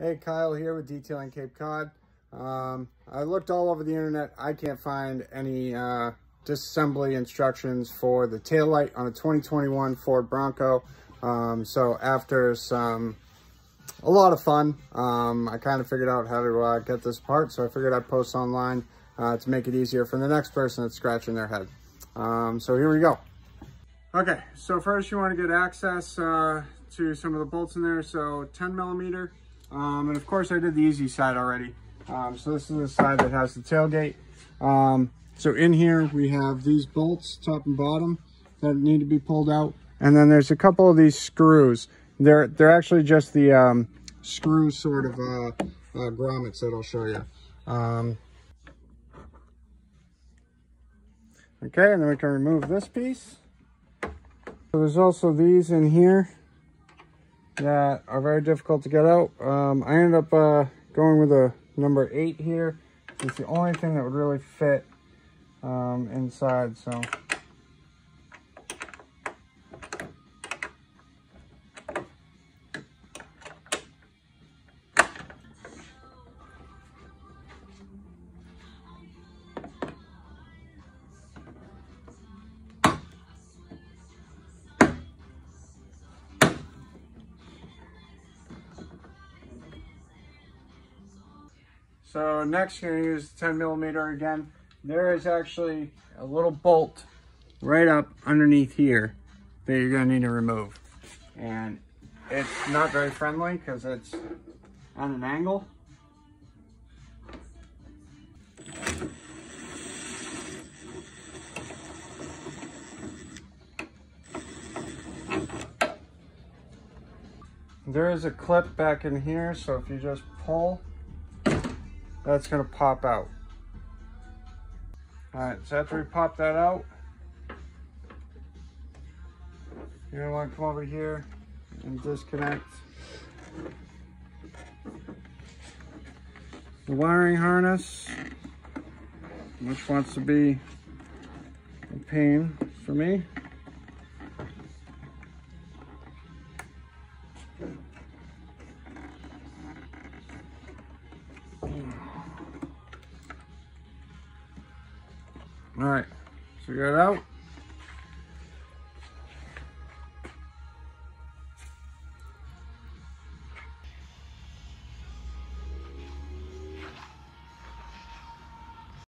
Hey, Kyle here with Detailing Cape Cod. Um, I looked all over the internet. I can't find any uh, disassembly instructions for the tail light on a 2021 Ford Bronco. Um, so after some, a lot of fun, um, I kind of figured out how to uh, get this part. So I figured I'd post online uh, to make it easier for the next person that's scratching their head. Um, so here we go. Okay, so first you want to get access uh, to some of the bolts in there. So 10 millimeter, um, and of course I did the easy side already. Um, so this is the side that has the tailgate. Um, so in here we have these bolts, top and bottom, that need to be pulled out. And then there's a couple of these screws. They're they're actually just the um, screw sort of uh, uh, grommets that I'll show you. Um, okay, and then we can remove this piece. So there's also these in here that are very difficult to get out. Um, I ended up uh, going with a number eight here. It's the only thing that would really fit um, inside. So So next you're gonna use the 10 millimeter again. There is actually a little bolt right up underneath here that you're gonna need to remove. And it's not very friendly because it's at an angle. There is a clip back in here, so if you just pull, that's gonna pop out. All right, so after we pop that out, you're gonna wanna come over here and disconnect the wiring harness, which wants to be a pain for me. All right, figure it out.